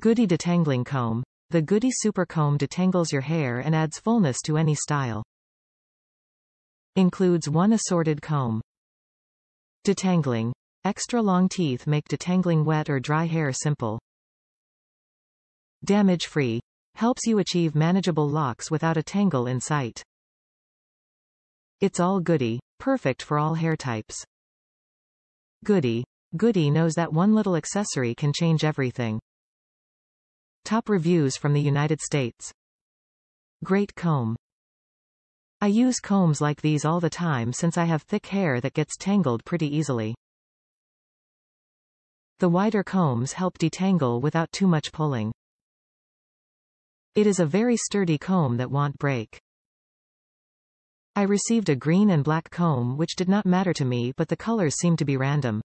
Goody Detangling Comb. The Goody Super Comb detangles your hair and adds fullness to any style. Includes one assorted comb. Detangling. Extra long teeth make detangling wet or dry hair simple. Damage-free. Helps you achieve manageable locks without a tangle in sight. It's all goody. Perfect for all hair types. Goody. Goody knows that one little accessory can change everything. Top reviews from the United States. Great comb. I use combs like these all the time since I have thick hair that gets tangled pretty easily. The wider combs help detangle without too much pulling. It is a very sturdy comb that won't break. I received a green and black comb which did not matter to me but the colors seemed to be random.